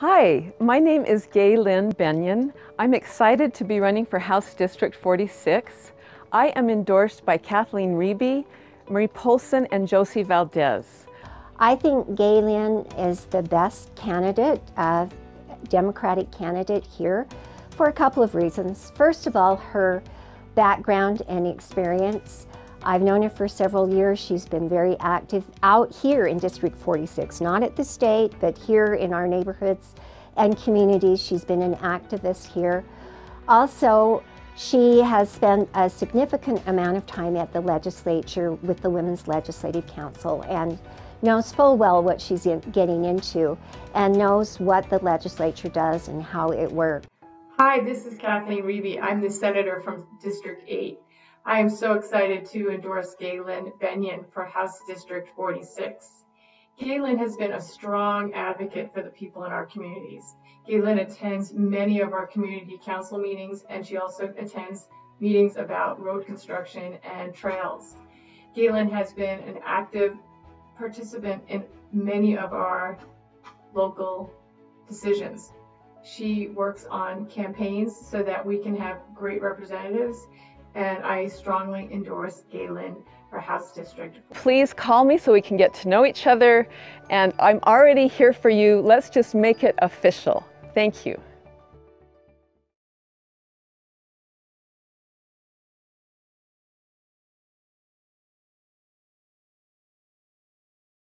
Hi, my name is Gay Lynn Bennion. I'm excited to be running for House District 46. I am endorsed by Kathleen Riebe, Marie Poulson, and Josie Valdez. I think Gay Lynn is the best candidate, uh, Democratic candidate here for a couple of reasons. First of all, her background and experience. I've known her for several years. She's been very active out here in District 46, not at the state, but here in our neighborhoods and communities. She's been an activist here. Also, she has spent a significant amount of time at the legislature with the Women's Legislative Council and knows full well what she's in, getting into and knows what the legislature does and how it works. Hi, this is Kathleen Riebe. I'm the senator from District 8. I am so excited to endorse Gay Lynn Bennion for House District 46. Gay Lynn has been a strong advocate for the people in our communities. Gay Lynn attends many of our community council meetings and she also attends meetings about road construction and trails. Gay Lynn has been an active participant in many of our local decisions. She works on campaigns so that we can have great representatives and I strongly endorse Gay Lynn for House District. Please call me so we can get to know each other and I'm already here for you. Let's just make it official. Thank you.